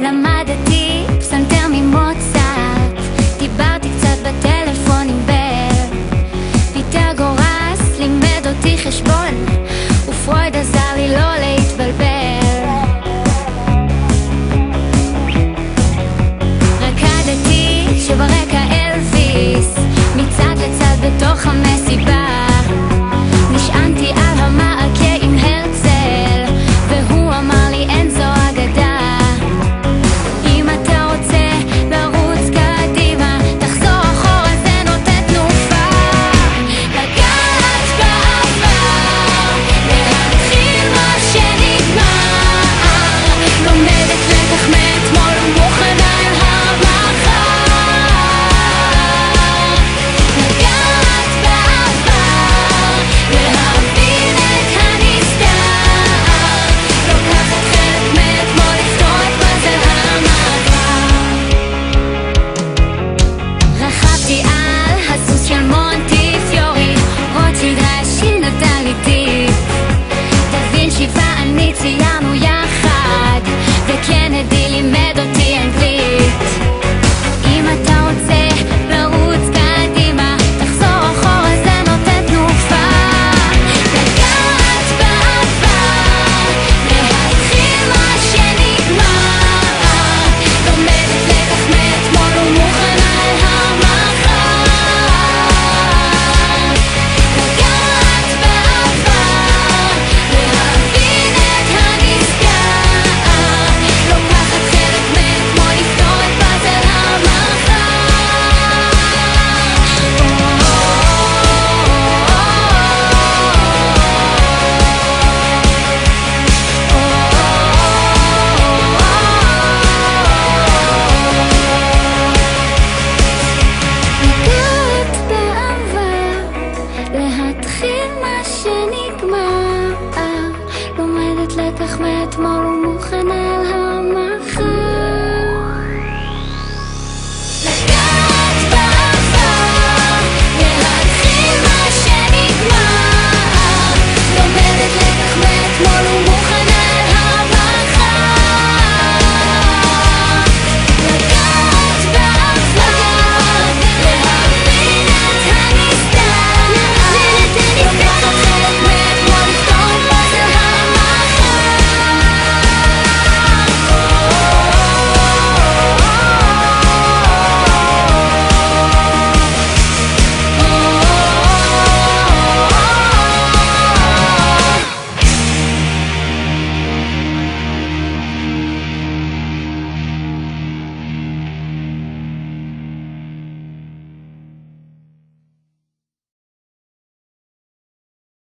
למדתי פסנתר ממוצרט, להתחיל מה שנגמר. לומדת לקח מאתמול